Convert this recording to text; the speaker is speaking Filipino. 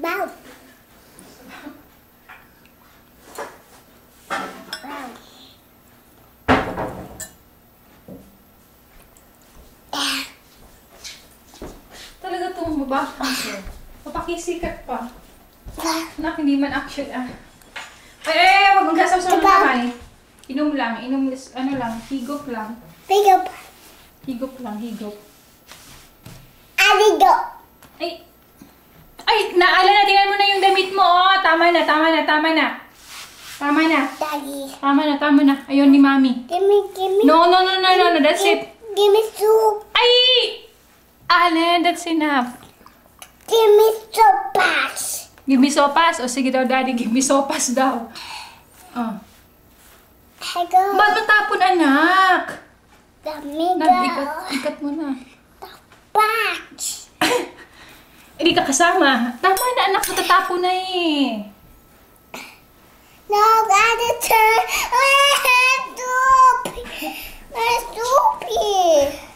Bow. Bow. Talaga mabakang ko. Papakisikat pa. Nak, hindi man actual ah. Ay, ay, ay, wag mong gasaw sa mga. Inom lang, inom, ano lang, higop lang. Up. Higop lang, higop. Aligo. Ay, ay, naala na, tingnan mo na yung damit mo, oh. Tama na, tama na, tama na. Tama na, Daddy. tama na, tama na. Ayun ni Mami. Give me, give me. No, no, no, no, no, no, that's it. Give me soup. Ay! Allen, that's enough. Give me sopas. Give me sopas. O sige daw, daddy, give me sopas daw. Oh. Hego. Ba't matapon, anak? Damigo. Nag-ikat, ikat mo na. Patch. Hindi ka kasama. Tama na anak, matatapo na eh. No, gotta turn. We're stupid. We're stupid.